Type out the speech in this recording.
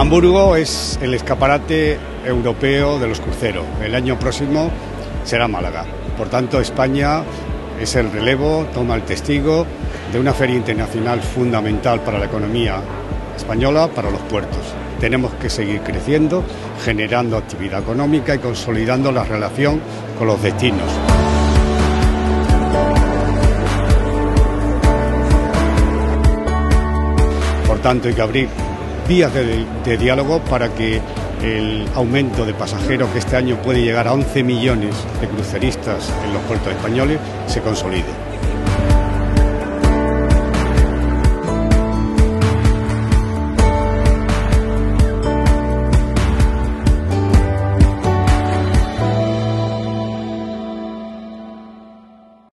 Hamburgo es el escaparate europeo de los cruceros. El año próximo será Málaga. Por tanto, España es el relevo, toma el testigo de una feria internacional fundamental para la economía española, para los puertos. Tenemos que seguir creciendo, generando actividad económica y consolidando la relación con los destinos. Por tanto, hay que abrir vías de, de, diálogo para que el aumento de pasajeros que este año puede llegar a 11 millones de cruceristas en los puertos españoles se consolide.